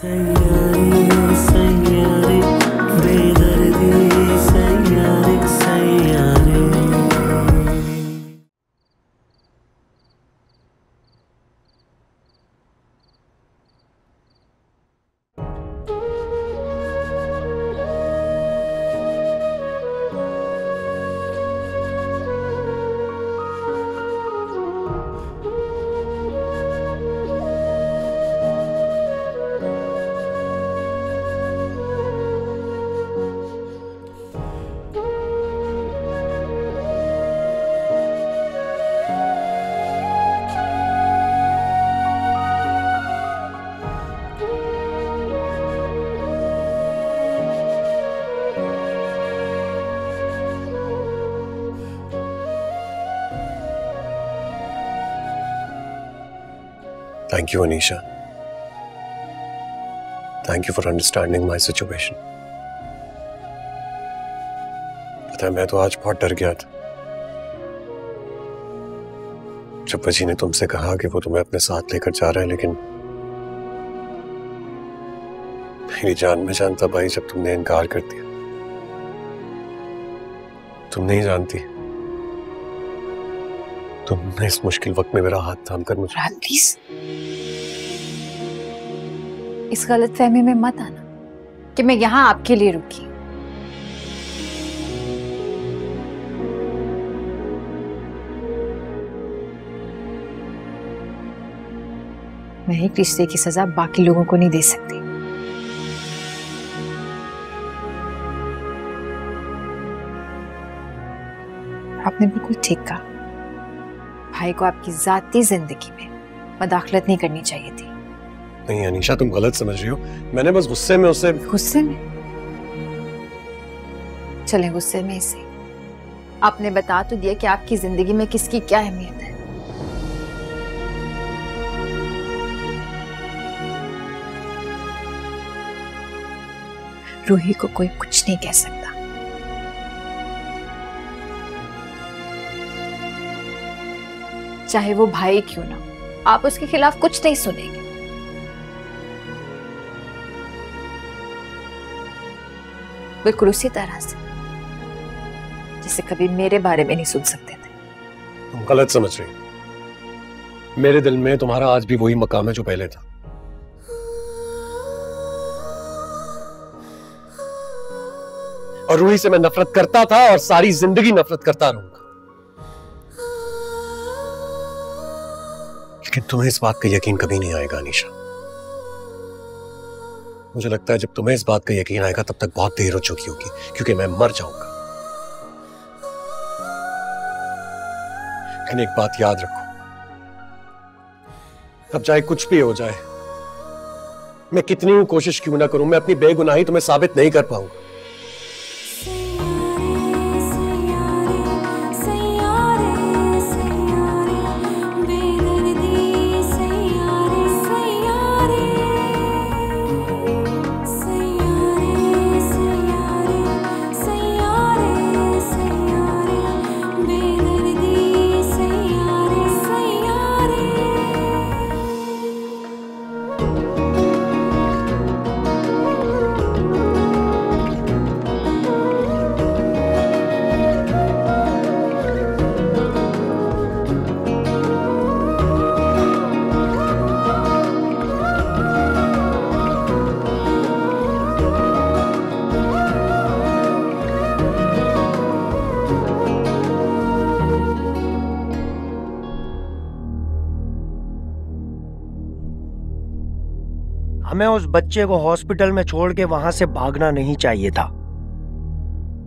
Sayang Thank you, Anisha. Thank you for understanding my situation. पता है मैं तो आज बहुत डर गया था जब बजी ने तुमसे कहा कि वो तुम्हें अपने साथ लेकर जा रहा है लेकिन मेरी जान में जान तब आई जब तुमने इनकार कर दिया तुम नहीं जानती तुमने इस मुश्किल वक्त में मेरा हाथ थाम कर मुझे प्लीज़ इस गलत फहमी में मत आना कि मैं यहाँ आपके लिए रुकी मैं एक रिश्ते की सजा बाकी लोगों को नहीं दे सकती। आपने बिल्कुल ठीक कहा। भाई को आपकी जाती ज़िंदगी में मदाखलत नहीं करनी चाहिए थी। नहीं अनीशा तुम गलत समझ रही हो। मैंने बस गुस्से में उससे गुस्से में? चले गुस्से में इसे आपने बता तो दिया कि आपकी ज़िंदगी में किसकी क्या अहमियत है। रूही को कोई कुछ नहीं कह सकता। चाहे वो भाई क्यों ना आप उसके खिलाफ कुछ नहीं सुनेंगे। बिल्कुल उसी तरह से, जिसे कभी मेरे बारे में नहीं सुन सकते थे। तुम गलत समझ रही मेरे दिल में तुम्हारा आज भी वही मकाम है जो पहले था। और रूही से मैं नफरत करता था और सारी ज़िंदगी नफरत करता रहूँगा लेकिन तुम्हें इस बात का यकीन कभी नहीं आएगा, अनीशा। मुझे लगता है जब तुम्हें इस बात का यकीन आएगा, तब तक बहुत देर हो चुकी होगी, क्योंकि मैं मर जाऊँगा। एक बात याद रखो। अब चाहे कुछ भी हो जाए, मैं कितनी कोशिश क्यों ना करूँ, मैं अपनी बेगुनाही तुम्हें साबित नहीं कर पाऊँगा। हमें उस बच्चे को हॉस्पिटल में छोड़ के वहाँ से भागना नहीं चाहिए था।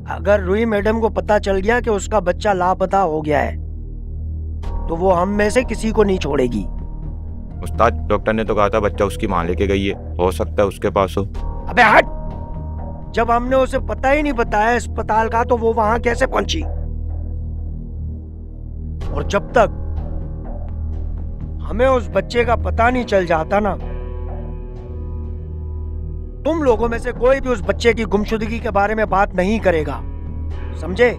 अगर रुई मैडम को पता चल गया कि उसका बच्चा लापता हो गया है तो वो हम में से किसी को नहीं छोड़ेगी। उस्ताद डॉक्टर ने तो कहा था बच्चा उसकी माँ लेके गई है। हो सकता है उसके पास हो। अबे हट! जब हमने उसे पता ही नहीं बताया अस्पताल का तो वो वहाँ कैसे पहुँची? और जब तक हमें उस बच्चे का पता नहीं चल जाता ना तुम लोगों में से कोई भी उस बच्चे की गुमशुदगी के बारे में बात नहीं करेगा। समझे?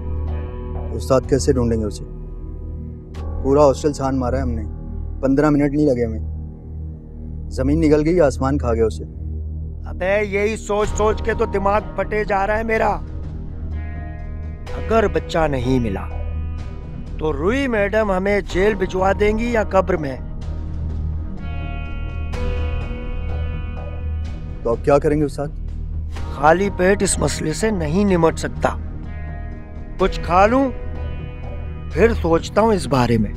उस्ताद कैसे ढूंढेंगे उसे? पूरा हॉस्टल छान मारा है हमने। पंद्रह मिनट नहीं लगे हमें। ज़मीन निकल गई आसमान खा गया उसे। अबे यही सोच सोच के तो दिमाग फटे जा रहा है मेरा। अगर बच्चा नहीं मिला तो रुई मैडम हमें जेल भिजवा देंगी या कब्र में? तो आप क्या करेंगे उस्ताद खाली पेट इस मसले से नहीं निमट सकता। कुछ खा लू, फिर सोचता हूँ इस बारे में।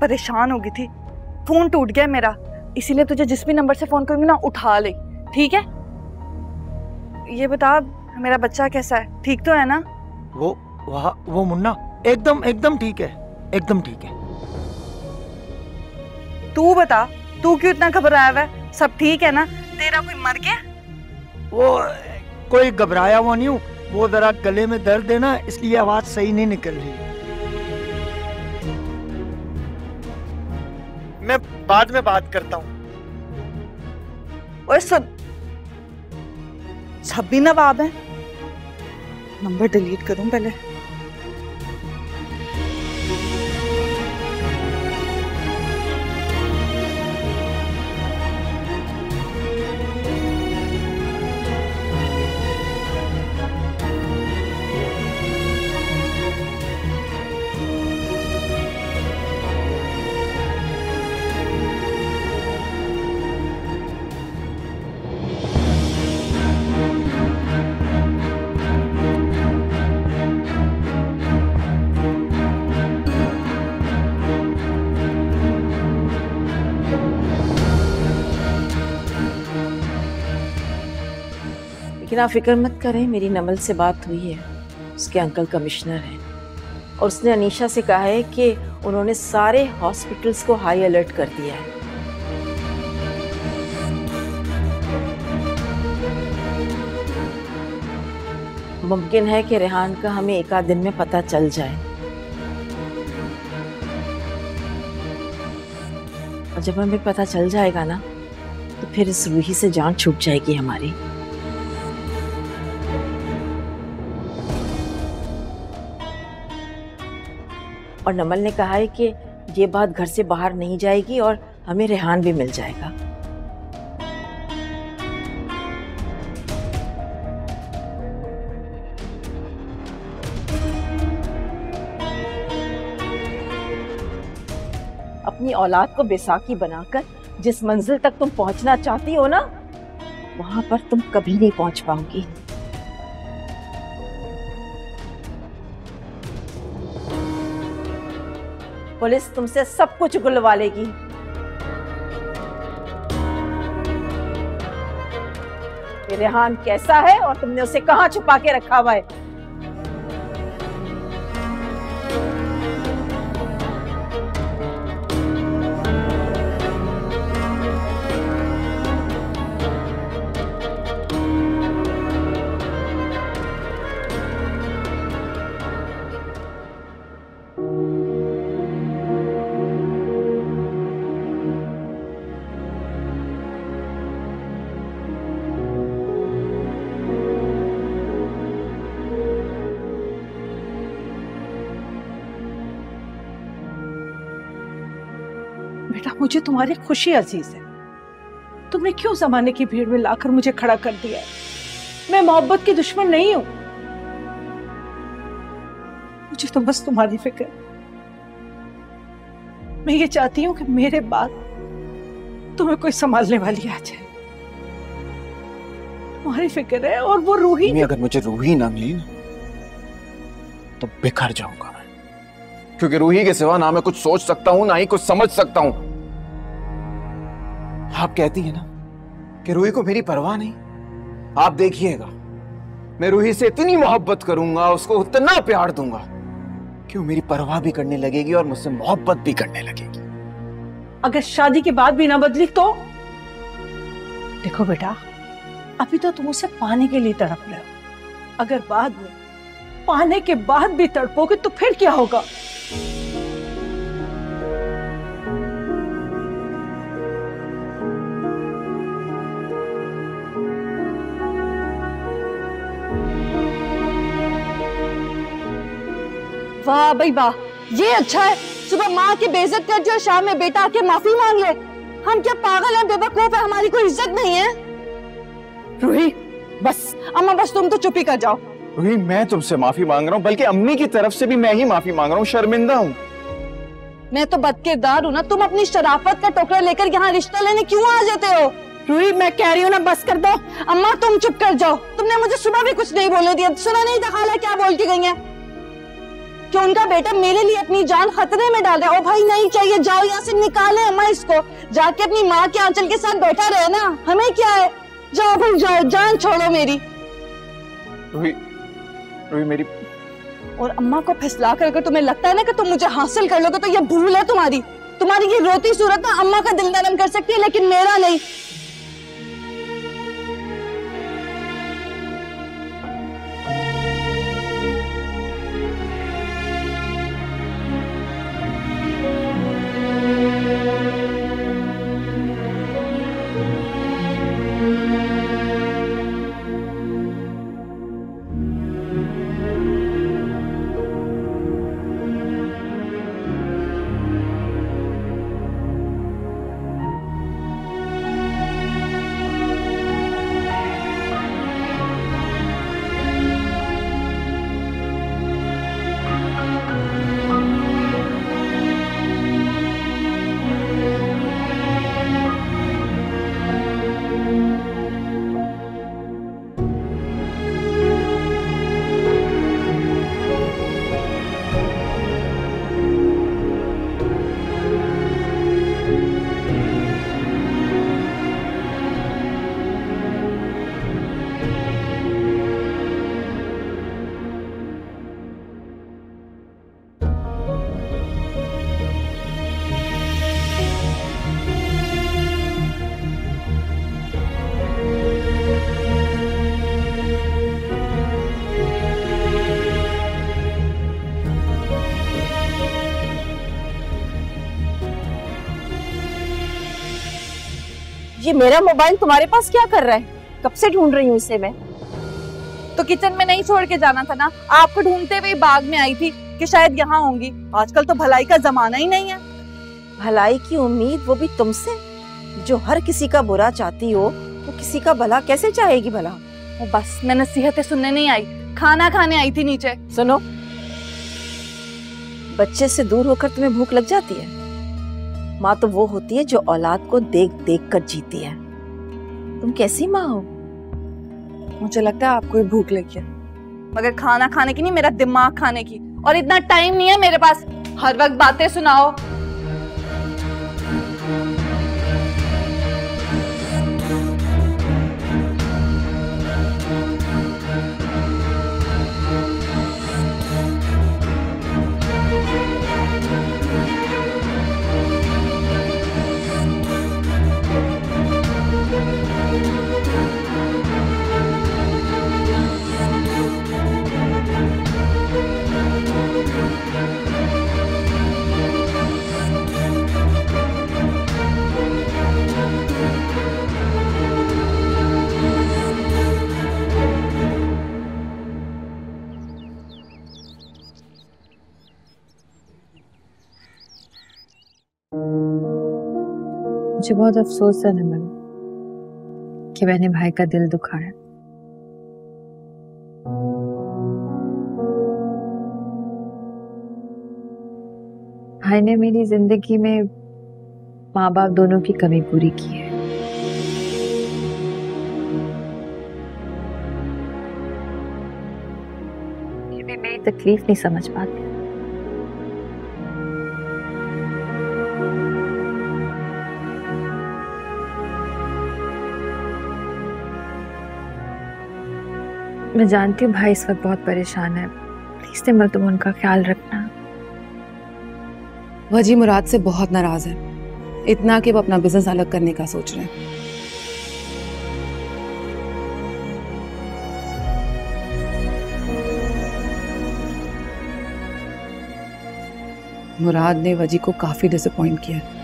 परेशान हो गई थी। फ़ोन टूट गया मेरा। इसीलिए तुझे जिस भी नंबर से फ़ोन करूँगी ना उठा ले। ठीक है? ये बता मेरा बच्चा कैसा है? ठीक तो है ना? वो वहा वो मुन्ना एकदम एकदम ठीक है। एकदम ठीक है। तू बता तू क्यों इतना घबराया हुआ है? सब ठीक है ना? तेरा कोई मर गया? वो कोई घबराया हुआ नहीं हूँ। वो जरा गले में दर्द है ना इसलिए आवाज़ सही नहीं निकल रही। मैं बाद में बात करता हूँ। ओए सब सब भी नवाब है? नंबर डिलीट करूँ पहले? लेकिन आप फ़िक्र मत करें, मेरी नमल से बात हुई है। उसके अंकल कमिश्नर हैं। और उसने अनीशा से कहा है कि उन्होंने सारे हॉस्पिटल्स को हाई अलर्ट कर दिया है। मुमकिन है कि रेहान का हमें एक आध दिन में पता चल जाए। और जब हमें पता चल जाएगा ना तो फिर इस रूही से जान छूट जाएगी हमारी। और नमल ने कहा है कि ये बात घर से बाहर नहीं जाएगी और हमें रेहान भी मिल जाएगा। अपनी औलाद को बेसाखी बनाकर जिस मंजिल तक तुम पहुँचना चाहती हो ना, वहाँ पर तुम कभी नहीं पहुँच पाओगी। पुलिस तुमसे सब कुछ गुलवा लेगी। रेहान कैसा है और तुमने उसे कहाँ छुपा के रखा हुआ है? बेटा, मुझे तुम्हारी खुशी अज़ीज़ है। तुमने क्यों जमाने की भीड़ में लाकर मुझे खड़ा कर दिया है? मैं मोहब्बत की दुश्मन नहीं हूँ। मुझे तो बस तुम्हारी फ़िक्र मैं ये चाहती हूँ कि मेरे बाद तुम्हें कोई संभालने वाली आ जाए। तुम्हारी फ़िक्र है और वो रूही अगर मुझे रूही ना मिली तो बिखर जाऊँगा। क्योंकि रूही के सिवा ना मैं कुछ सोच सकता हूँ, ना ही कुछ समझ सकता हूँ। आप कहती है ना कि रूही को मेरी परवाह नहीं? आप देखिएगा, मैं रूही से इतनी मोहब्बत करूँगा, उसको उतना प्यार दूँगा कि वो मेरी परवाह भी करने लगेगी और मुझसे मोहब्बत भी करने लगेगी। अगर शादी के बाद भी ना बदली तो? देखो बेटा, अभी तो तुम उसे पाने के लिए तड़प रहे हो। अगर बाद में पाने के बाद भी तड़पोगे तो फिर क्या होगा? वाह भाई वाह ये अच्छा है। सुबह माँ की बेइज्जत कर जो शाम में बेटा आके माफ़ी मांग ले। हम क्या पागल हैं बेवकूफ़ है हमारी कोई इज़्ज़त नहीं है? रूही बस अम्मा बस तुम तो चुप ही कर जाओ। रूही मैं तुमसे माफ़ी मांग रहा हूँ बल्कि अम्मी की तरफ़ से भी मैं ही माफ़ी मांग रहा हूँ शर्मिंदा हूँ। मैं तो बदकिरदार हूँ ना तुम अपनी शराफत का टोकरा लेकर यहाँ रिश्ता लेने क्यों आ जाते हो? रूही मैं कह रही हूँ ना बस कर दो। अम्मा तुम चुप कर जाओ। तुमने मुझे सुबह भी कुछ नहीं बोलने दिया सुना नहीं था खाला क्या बोल के गई है। कि उनका बेटा मेरे लिए अपनी जान खतरे में डाल रहा है। ओ भाई नहीं चाहिए जाओ यहाँ से निकाले अम्मा इसको। जाके अपनी माँ के आंचल के साथ बैठा रहे ना हमें क्या है? जाओ भाई जाओ जान छोड़ो मेरी। रूही मेरी और अम्मा को फिसला कर अगर तुम्हें लगता है ना कि तुम मुझे हासिल कर लोगे तो ये भूल है तुम्हारी। तुम्हारी ये रोती सूरत ना अम्मा का दिल नरम कर सकती है, लेकिन मेरा नहीं। ये मेरा मोबाइल तुम्हारे पास क्या कर रहा है? कब से ढूंढ रही हूँ इसे मैं? तो किचन में नहीं छोड़ के जाना था ना? आपको ढूंढते हुए बाग में आई थी कि शायद यहाँ होंगी। आजकल तो भलाई का जमाना ही नहीं है। भलाई की उम्मीद वो भी तुमसे? जो हर किसी का बुरा चाहती हो वो किसी का भला कैसे चाहेगी भला? वो बस मैं नसीहतें सुनने नहीं आई। खाना खाने आई थी नीचे। सुनो बच्चे से दूर होकर तुम्हें भूख लग जाती है। माँ तो वो होती है जो औलाद को देख देख कर जीती है। तुम कैसी माँ हो? मुझे लगता है आपको भूख लगी है। मगर खाना खाने की नहीं मेरा दिमाग खाने की। और इतना टाइम नहीं है मेरे पास। हर वक्त बातें सुनाओ। मुझे बहुत अफसोस है नमन कि मैंने भाई का दिल दुखाया। भाई ने मेरी ज़िंदगी में माँ बाप दोनों की कमी पूरी की है। भी मेरी तकलीफ़ नहीं समझ पाते। मैं जानती हूँ भाई इस वक्त बहुत परेशान है। प्लीज़ तिमल तुम उनका ख्याल रखना। वजी मुराद से बहुत नाराज़ है। इतना कि वो अपना बिज़नेस अलग करने का सोच रहे हैं। मुराद ने वजी को काफ़ी डिसअपॉइंट किया है।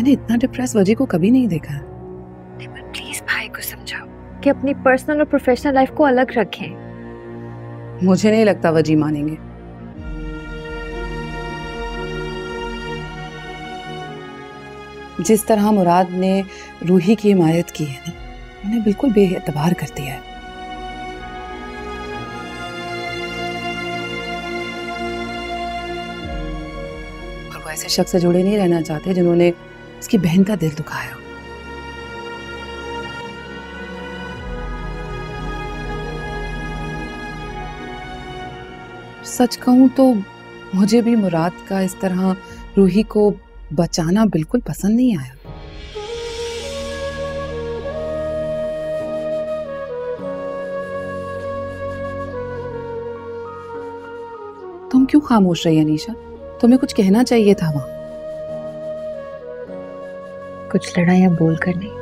मैंने इतना डिप्रेस वजी को कभी नहीं देखा। प्लीज़ भाई को समझाओ कि अपनी पर्सनल और प्रोफेशनल लाइफ को अलग रखें। मुझे नहीं लगता वजी मानेंगे। जिस तरह मुराद ने रूही की हिमायत की है ना उन्हें बिल्कुल बेएतबार कर दिया है। और वो ऐसे शख्स से जुड़े नहीं रहना चाहते जिन्होंने उसकी बहन का दिल दुखाया। सच कहूँ तो मुझे भी मुराद का इस तरह रूही को बचाना बिल्कुल पसंद नहीं आया। तुम क्यों खामोश रही अनीशा? तुम्हें कुछ कहना चाहिए था वहाँ? कुछ लड़ाइयाँ बोल कर नहीं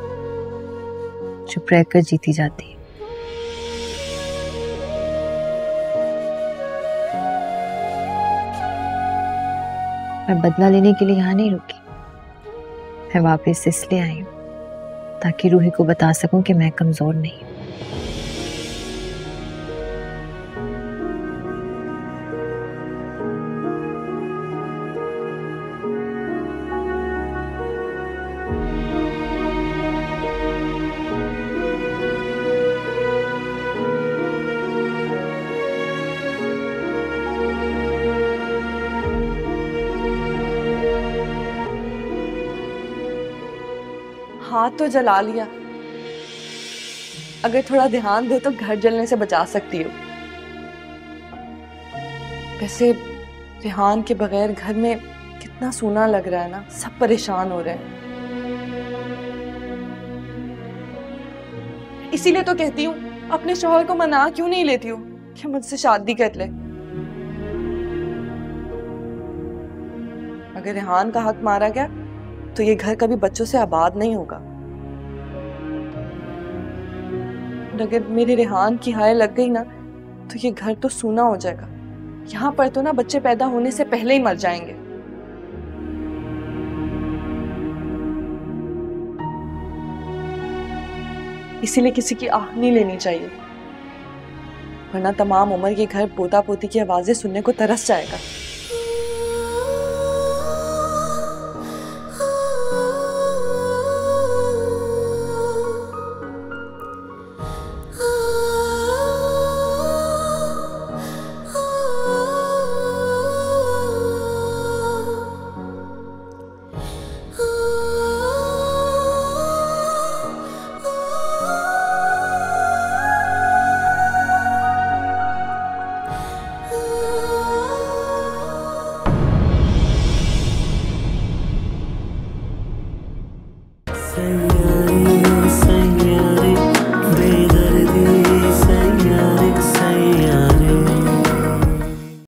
चुप रहकर जीती जाती मैं बदला लेने के लिए यहाँ नहीं रुकी। मैं वापस इसलिए आई हूँ, ताकि रूही को बता सकूँ कि मैं कमज़ोर नहीं हाथ तो जला लिया। अगर थोड़ा ध्यान दो तो घर जलने से बचा सकती हो। वैसे रिहान के बगैर घर में कितना सोना लग रहा है ना, सब परेशान हो रहे हैं। इसीलिए तो कहती हूँ, अपने शोहर को मना क्यों नहीं लेती हूँ कि मुझसे शादी कर ले? अगर रेहान का हक मारा गया तो ये घर कभी बच्चों से आबाद नहीं होगा। और अगर मेरे रेहान की हाय लग गई ना तो ये घर तो सूना हो जाएगा। यहाँ पर तो ना बच्चे पैदा होने से पहले ही मर जाएँगे। इसीलिए किसी की आह नहीं लेनी चाहिए। वरना तमाम उम्र के घर पोता पोती की आवाज़ें सुनने को तरस जाएगा।